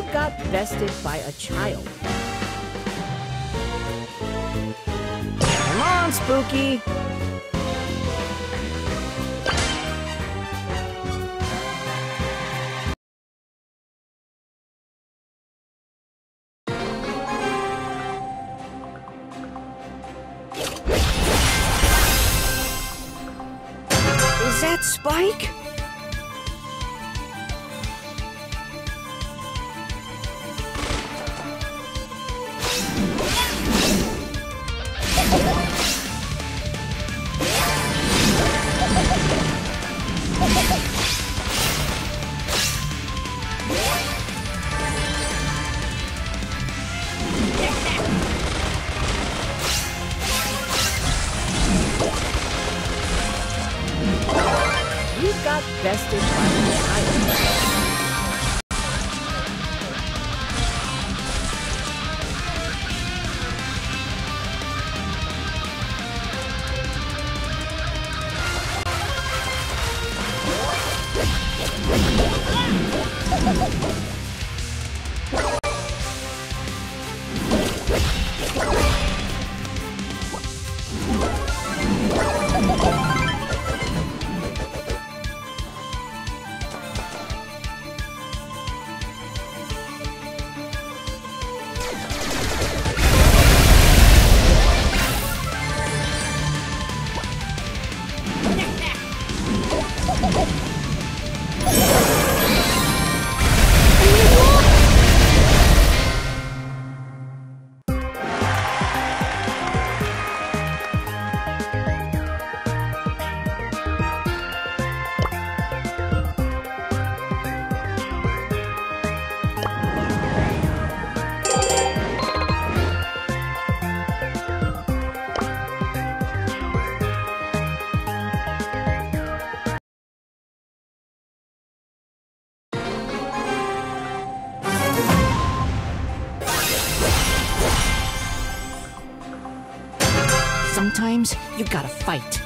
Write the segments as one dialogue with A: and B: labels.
A: You got bested by a child. Come on, Spooky. Is that Spike? Got bested by Sometimes you gotta fight.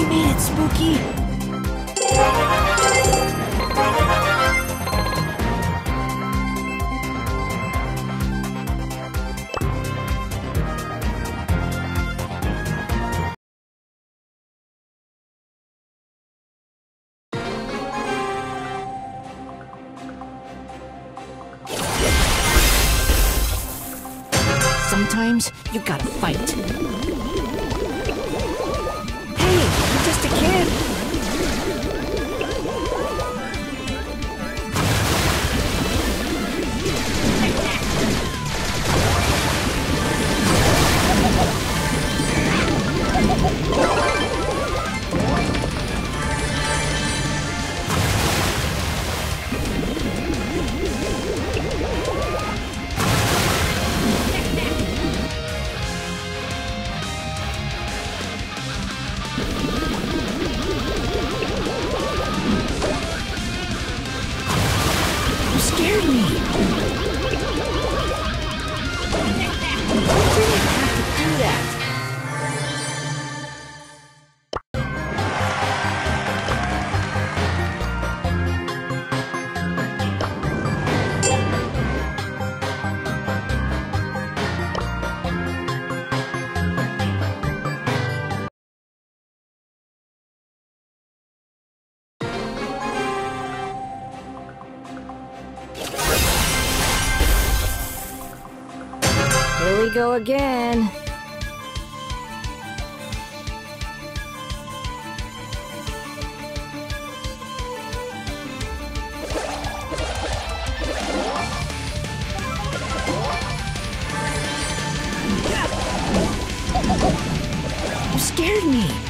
A: We made it, Spooky! Sometimes you gotta fight. Kid. Go again. You scared me.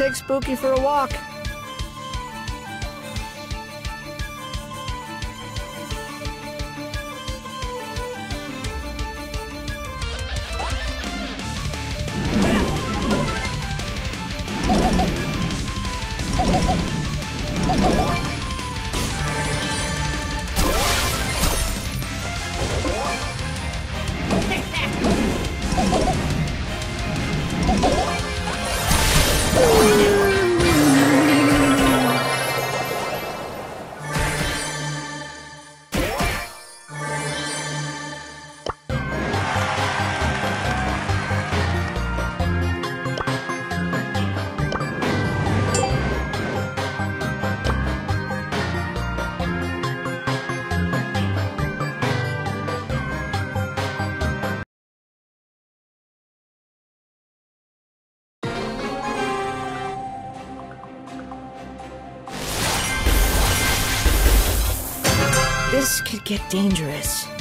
A: Take Spooky for a walk. This could get dangerous.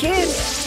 A: Kid.